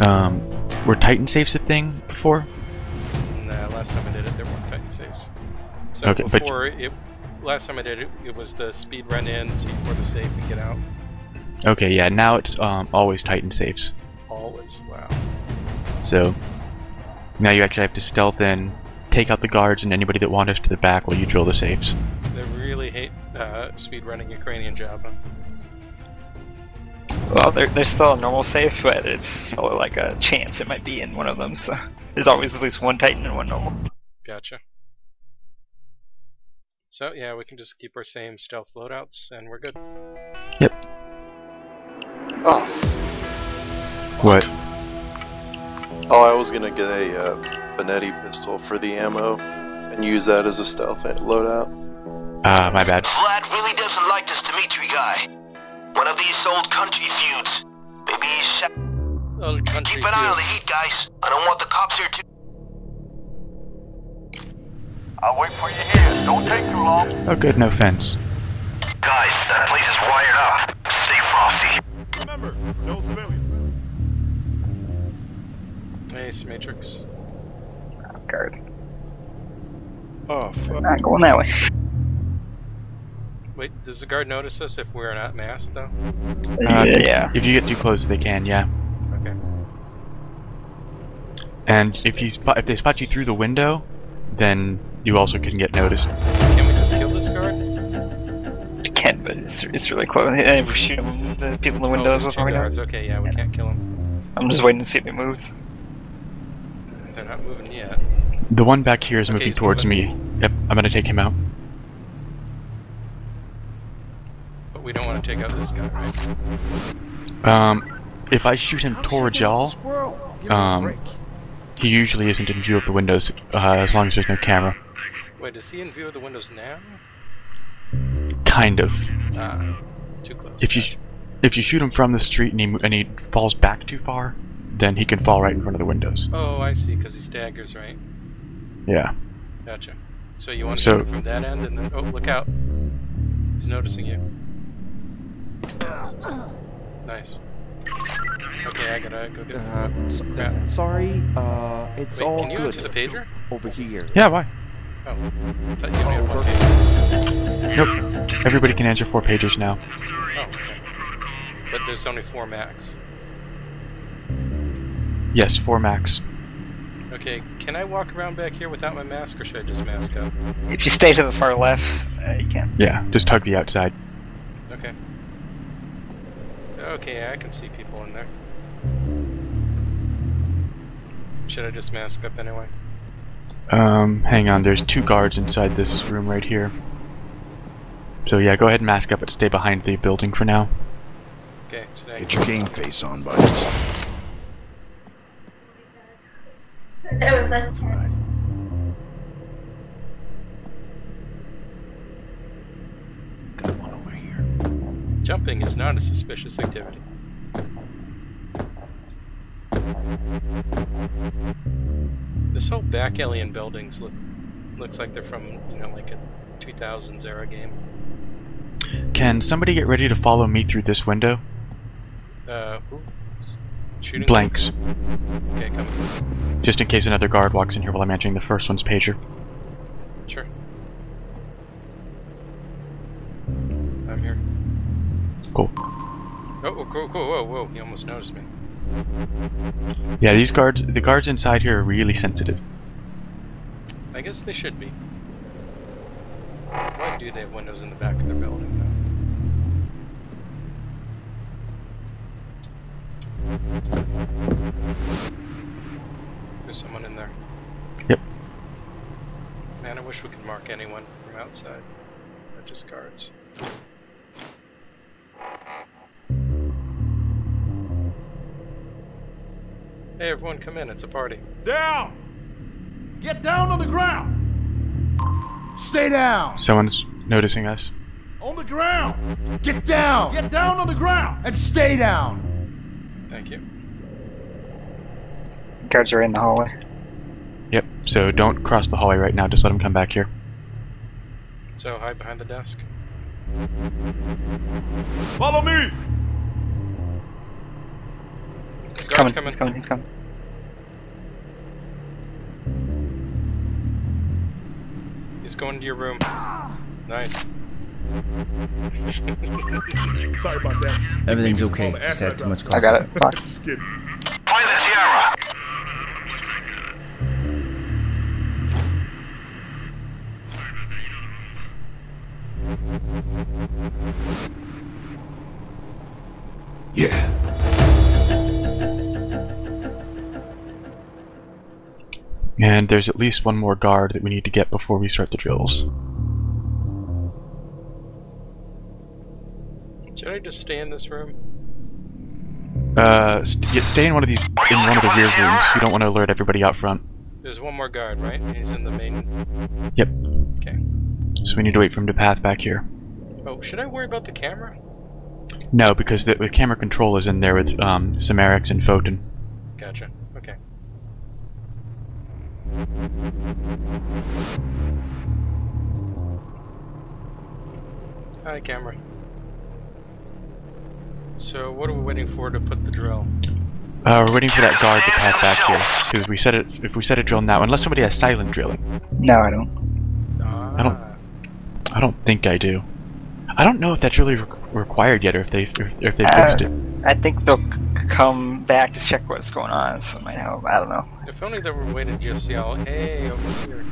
Um, were Titan saves a thing before? Nah, last time I did it, there weren't Titan saves. So Okay, but- before it, last time I did it, it was the speed run in, see for the safe, and get out. Okay, yeah. Now it's um, always Titan saves. Always. Wow. So now you actually have to stealth in, take out the guards and anybody that wanders to the back while you drill the safes. They really hate uh, speed running Ukrainian Job. Well, there, there's still a normal safe, but it's still like a chance it might be in one of them. So there's always at least one Titan and one normal. Gotcha. So yeah, we can just keep our same stealth loadouts, and we're good. Yep. Oh, f- What? oh, I was gonna get a uh, Bernetti pistol for the ammo and use that as a stealth loadout. Ah, my bad. Vlad really doesn't like this Dmitri guy. One of these old country feuds. Maybe he's sh- Old country Keep an eye on the heat, guys. I don't want the cops here too. I'll wait for you here. Don't take too long. Oh, good, no fence. Guys, that place is wired up. Stay frosty. Remember, no civilians. Ace Matrix. Guard. Oh, fuck. Not going that way. Wait, does the guard notice us if we're not masked though? Uh, yeah. If you get too close, they can, yeah. Okay. And if you spot, if they spot you through the window, then you also can get noticed. Can we just kill this guard? You can't, but it's, it's really close. And if we shoot 'em, the people in the Oh, windows there's before two guards. Okay, yeah, we can't kill them. I'm just waiting to see if he moves. They're not moving yet. The one back here is Okay, moving he's towards me. Yep, I'm gonna take him out. We don't want to take out this guy, right? Um, if I shoot him towards y'all, Squirrel. Give me a um, he usually isn't in view of the windows, uh, as long as there's no camera. Wait, is he in view of the windows now? Kind of. Ah, too close. If you if you shoot him from the street and he and he falls back too far, then he can fall right in front of the windows. Oh, I see, because he staggers, right? Yeah. Gotcha. So you want to So- shoot him from that end, and then oh, look out! He's noticing you. Nice. Okay, I gotta go get. Uh, s- Crap. uh, sorry, uh, it's Wait, all can you good. answer the pager? Over here. Yeah. Why? Oh, I you only pager. Nope. Everybody can answer four pages now. Oh, okay. But there's only four max. Yes, four max. Okay, can I walk around back here without my mask, or should I just mask up? If you stay to the far left, uh, you can. Yeah. Just hug the outside. Okay. Okay, I can see people in there. Should I just mask up anyway? Um, hang on. There's two guards inside this room right here. So yeah, go ahead and mask up, but stay behind the building for now. Okay, so now Get your game face on, buddies. Jumping is not a suspicious activity. This whole back alley and buildings look looks like they're from you know like a 2000s era game. Can somebody get ready to follow me through this window? Uh, shooting Blanks. Okay, coming. Just in case another guard walks in here while I'm answering the first one's pager. Sure. Cool. Oh, oh, cool, cool, whoa, whoa, he almost noticed me. Yeah, these guards, the guards inside here are really sensitive. I guess they should be. Why do they have windows in the back of their building, though? There's someone in there. Yep. Man, I wish we could mark anyone from outside. Not just guards. Hey, everyone, come in. It's a party. Down! Get down on the ground! Stay down! Someone's noticing us. On the ground! Get down! Get down on the ground! And stay down! Thank you. Guards are in the hallway. Yep. So don't cross the hallway right now. Just let them come back here. So, hide behind the desk. Follow me! Guard's coming, coming. he's coming, he's coming. He's going to your room. Nice. Sorry about that. Everything's okay. Just had too much I got it. Fuck. Just kidding. And there's at least one more guard that we need to get before we start the drills. Should I just stay in this room? Uh, st- stay in one of these, in one of the rear rooms. You don't want to alert everybody out front. There's one more guard, right? He's in the main. Yep. Okay. So we need to wait for him to path back here. Oh, should I worry about the camera? No, because the, the camera control is in there with um, Samarix and Fauxto. Gotcha. Okay. Hi, camera. So, what are we waiting for to put the drill? Uh, we're waiting for that guard to path back here. Because we set it, if we set a drill now, unless somebody has silent drilling. No, I don't. Ah, I don't- I don't think I do. I don't know if that's really re- required yet, or if they, or if they Uh, fixed it. I think they'll c- come back to check what's going on, so it might help. I don't know. If only there were a way to just yell, "Hey, over here!"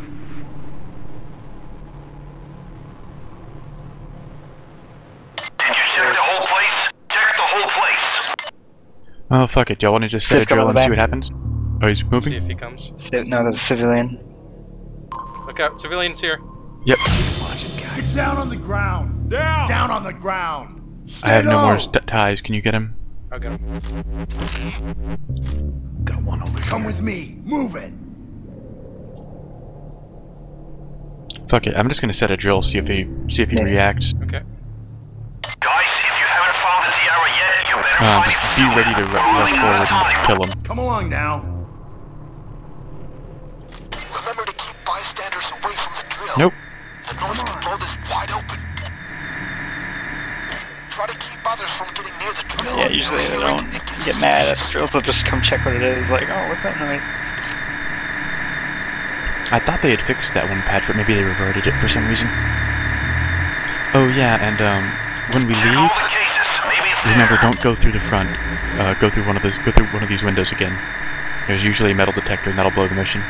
Did you check the whole place? Check the whole place! Oh fuck it, y'all want to just set a drill on and see what happens? Oh, he's moving? See moving. if he comes. No, there's a civilian. Look out, civilians here. Yep. Get down on the ground. Down. Down on the ground. Stay I have no more st- ties. Can you get him? I'll him. Got one over Come here. with me. Move it. Fuck it. I'm just gonna set a drill. See if he, see if he Yeah. reacts. Okay. Guys, if you haven't found the Tiara yet, you better Um, find just be ready to rush Running forward and kill him. Come along now. Remember to keep bystanders away from the drill. Nope. The north gate road is wide open. Try to keep others from getting near the drill. Yeah, usually they don't get mad at drills. They'll just come check what it is. Like, oh, what's that noise? I thought they had fixed that one patch, but maybe they reverted it for some reason. Oh yeah, and um, when we leave, the cases. Maybe it's remember don't go through the front. Uh, go through one of those. Go through one of these windows again. There's usually a metal detector, and that'll blow the mission.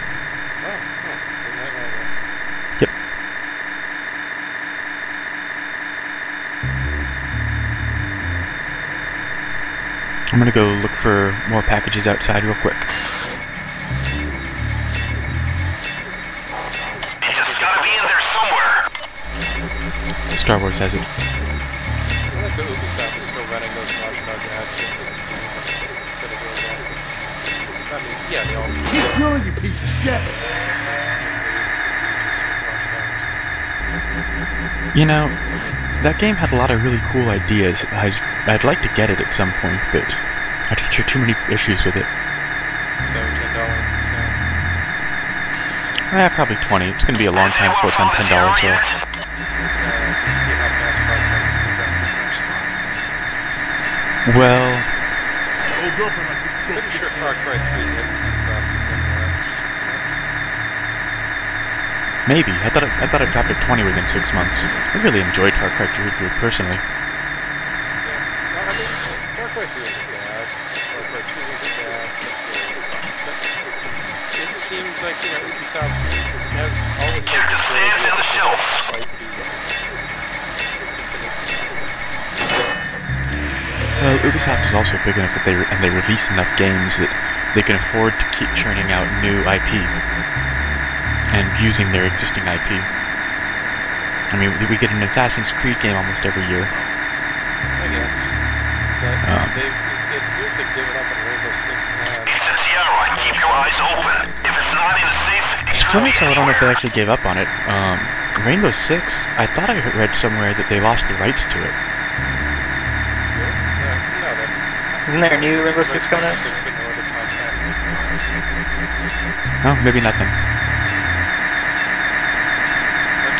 I'm gonna go look for more packages outside real quick. It's gotta be in there somewhere. Star Wars has it. I like the Ubisoft is still running those watchdog ads. Instead of those ads. I mean, yeah, they all Keep drilling, you piece of shit. You know, that game had a lot of really cool ideas. I, I'd like to get it at some point, but I just hear too many issues with it. So ten dollars. So Eh, probably 20. It's gonna be a long time before it's on $10, so... uh, see how fast Far Cry can go. Well, Old girlfriend like this. Pretty sure Far Cry 3 hit maybe. I thought it, I thought it dropped at 20 within six months. I really enjoyed Far Cry 3 personally. Well, I mean, Far Cry 3 isn't bad. Far Cry 2 isn't bad. But it seems like, you know, Ubisoft has always the sand and the shelf. Well, Ubisoft is also big enough that they and they release enough games that they can afford to keep churning out new IP and using their existing IP. I mean, we- we get an Assassin's Creed game almost every year. I guess. But Um. they, it feels like giving up on Rainbow Six now. It's a Tiara. Keep your eyes open. If it's not in a safe, it could Splinter I don't know if they actually gave up on it. Um, Rainbow Six, I thought I read somewhere that they lost the rights to it. No, no, that, Isn't there a new Rainbow Six coming out? Six been ordered contact. Oh, maybe nothing. Okay, I don't know. uh, let me save this guy. That's his cat.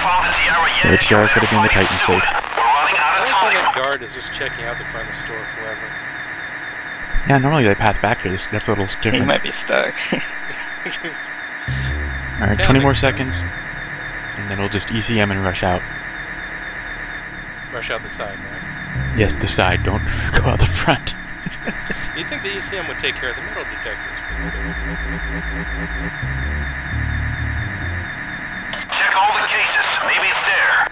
Found the Tiara So the Tiara's gotta be in the Titan safe. We're running out I of like how time. that guard is just checking out the front of the store forever. Yeah, normally they pass back here. This- That's a little He different. might be stuck. Alright, 20 more sense. seconds. And then we'll just ECM and rush out. Rush out the side, right? Yes, the side. Don't go out the front. You'd think the ECM would take care of the metal detectors. Check all the cases. Maybe it's there.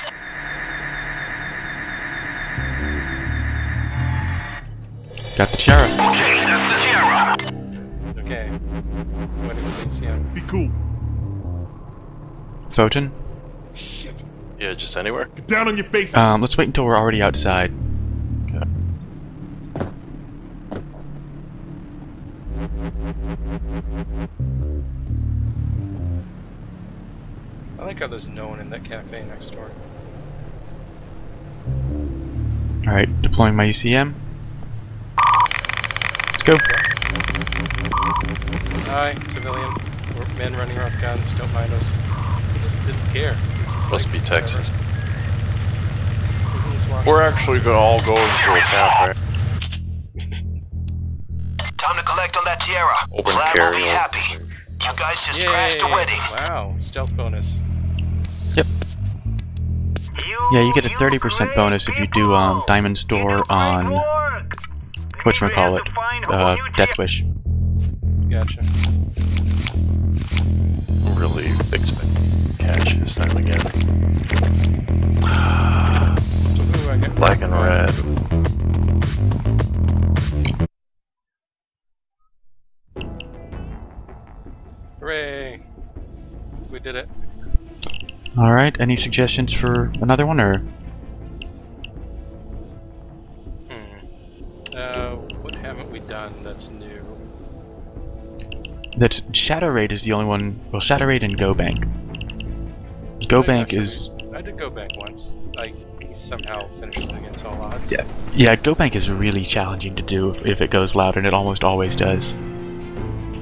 Got the Tiara. Okay, that's the Tiara. Okay. Waiting for the ECM. Be cool. Fauxto. Shit. Yeah, just anywhere. Get down on your face. Um, let's wait until we're already outside. I like how there's no one in that cafe next door. Alright, deploying my ECM. Let's go. Hi, civilian. We're men running around with guns. Don't mind us. We just didn't care. This is Must like be. Texas. Isn't this Washington? We're actually gonna all go into a cafe. Time to collect on that Tiara. Open Vlad will be carry. happy. You guys just Yay! crashed a wedding. Wow, stealth bonus. Yep. Yeah, you get a 30% bonus if you do um, Diamond Store on whatchamacallit, uh, Death Wish. Gotcha. I'm really expecting cash this time again. Ooh, I got Black and red. Alright, any suggestions for another one, or? Hmm. Uh, what haven't we done that's new? That's Shadow Raid is the only one. Well, Shadow Raid and Go Bank. Go Wait, Bank actually, is I did go Bank once. I somehow finished it against all odds. Yeah. yeah. Go Bank is really challenging to do if, if it goes loud, and it almost always does.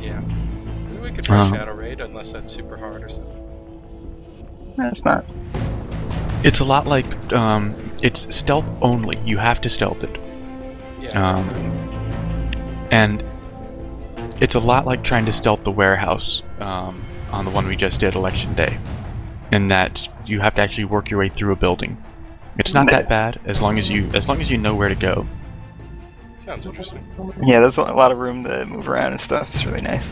Yeah. Maybe we could try Uh-huh. Shadow Raid unless that's super hard or something. That's not. It's a lot like um, it's stealth only. You have to stealth it, Yeah. um, and it's a lot like trying to stealth the warehouse um, on the one we just did election day, in that you have to actually work your way through a building. It's not that bad as long as you as long as you know where to go. Sounds interesting. Yeah, there's a lot of room to move around and stuff. It's really nice.